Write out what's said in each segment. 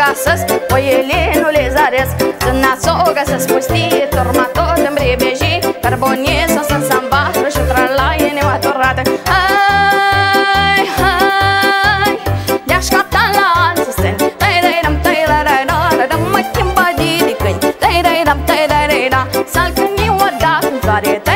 casas Oile nu le zaresc. Sunt nasoga să spustie Turma tot în brebeji Carbonie să sunt sambastră Și tralaie neatorată Hai, hai De-aș capta la alții stâni Tai dai dam, tai la dai da Da dam mă chimba di di câini. Tai dai dam, tai dai dai da Salcâni odată în soare Tai dai dam,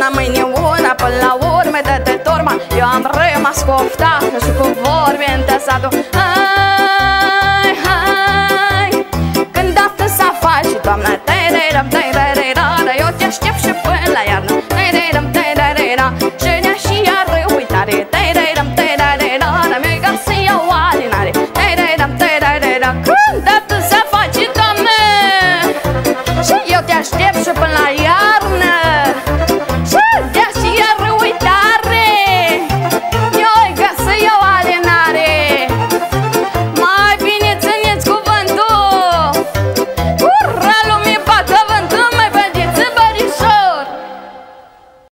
una, mâine una Până la urmă dă-te turma. Eu am rămas cu oftată Și cu vorbe întăsatul Hai, hai Când dată să faci Doamna, te-ai